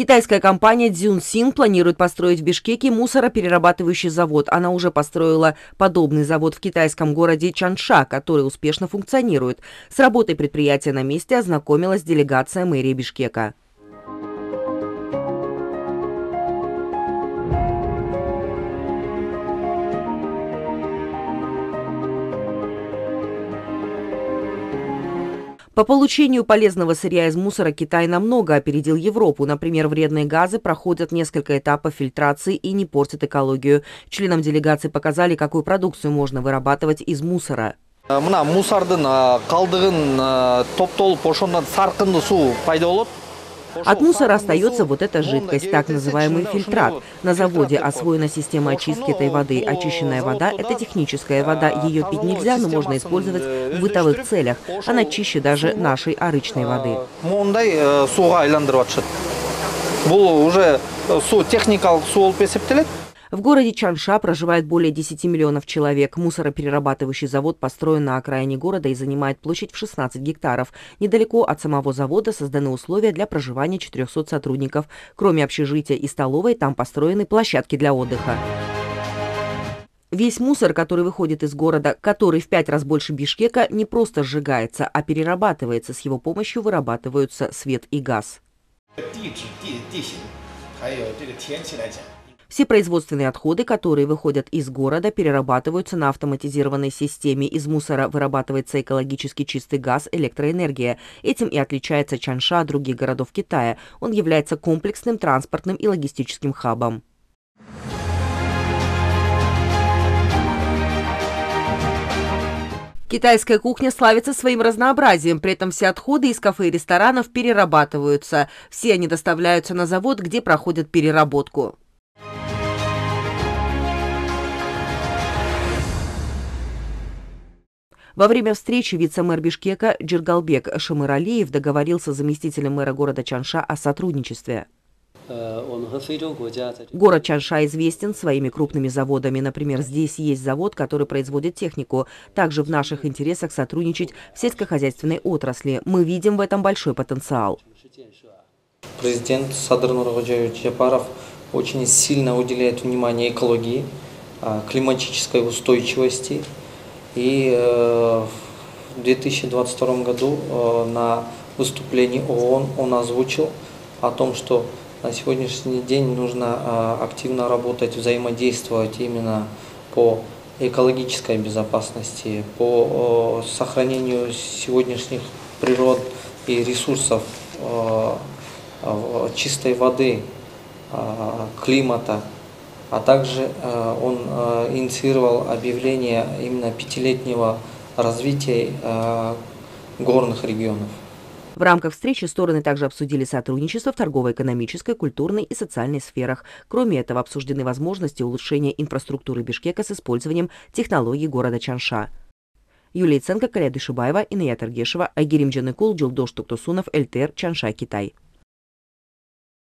Китайская компания Дзюнсин планирует построить в Бишкеке мусороперерабатывающий завод. Она уже построила подобный завод в китайском городе Чанша, который успешно функционирует. С работой предприятия на месте ознакомилась делегация мэрии Бишкека. По получению полезного сырья из мусора Китай намного опередил Европу. Например, вредные газы проходят несколько этапов фильтрации и не портят экологию. Членам делегации показали, какую продукцию можно вырабатывать из мусора. мына мусордун калдыгын топтолуп ошондон саркынды суу пайда болот от мусора остается вот эта жидкость, так называемый фильтрат. На заводе освоена система очистки этой воды. Очищенная вода – это техническая вода. Ее пить нельзя, но можно использовать в бытовых целях. Она чище даже нашей арычной воды. Бұл уже су техникалық су в городе Чанша проживает более 10 миллионов человек. Мусороперерабатывающий завод построен на окраине города и занимает площадь в 16 гектаров. Недалеко от самого завода созданы условия для проживания 400 сотрудников. Кроме общежития и столовой, там построены площадки для отдыха. Весь мусор, который выходит из города, который в пять раз больше Бишкека, не просто сжигается, а перерабатывается. С его помощью вырабатываются свет и газ. Все производственные отходы, которые выходят из города, перерабатываются на автоматизированной системе. Из мусора вырабатывается экологически чистый газ, электроэнергия. Этим и отличается Чанша от других городов Китая. Он является комплексным транспортным и логистическим хабом. Китайская кухня славится своим разнообразием, при этом все отходы из кафе и ресторанов перерабатываются. Все они доставляются на завод, где проходят переработку. Во время встречи вице-мэр Бишкека Джиргалбек Шамыралиев договорился с заместителем мэра города Чанша о сотрудничестве. Город Чанша известен своими крупными заводами. Например, здесь есть завод, который производит технику. Также в наших интересах сотрудничать в сельскохозяйственной отрасли. Мы видим в этом большой потенциал. Президент Садр Нургаджаевич Джапаров очень сильно уделяет внимание экологии, а, климатической устойчивости – и э, в 2022 году э, на выступлении ООН он озвучил о том, что на сегодняшний день нужно э, активно работать, взаимодействовать именно по экологической безопасности, по сохранению сегодняшних природ и ресурсов чистой воды, климата, а также э, он э, инициировал объявление именно пятилетнего развития э, горных регионов. В рамках встречи стороны также обсудили сотрудничество в торгово-экономической, культурной и социальной сферах. Кроме этого, обсуждены возможности улучшения инфраструктуры Бишкека с использованием технологий города Чанша. Юлия Ценко, Каля Дышибаева, Иная Таргешева, Айгерим Джаныкул, Джилдош Туктусунов, ЛТР, Чанша, Китай.